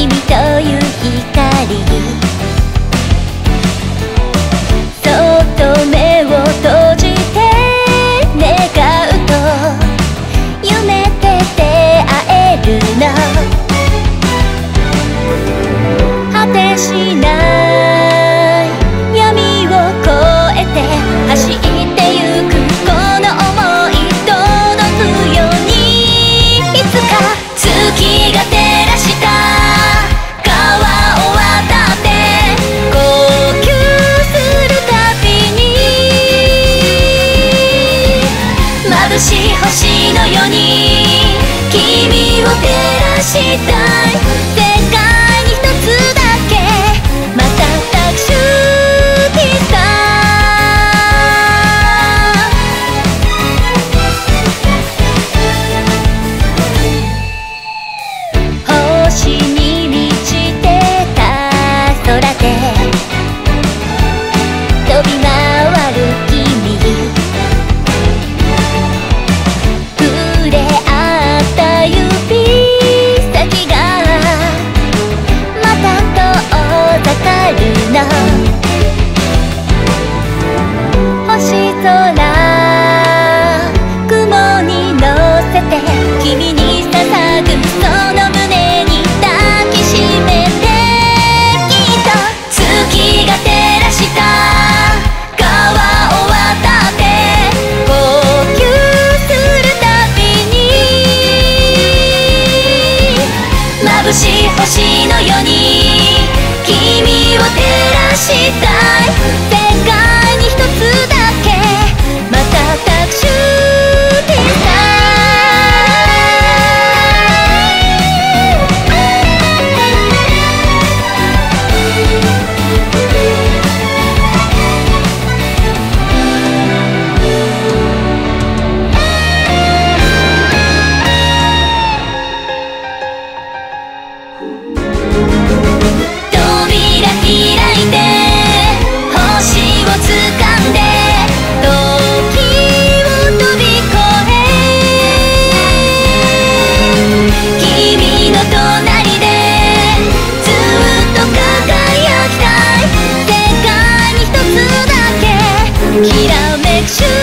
君という光したい。したい。世界に一つだけ。瞬く瞬きらめく瞬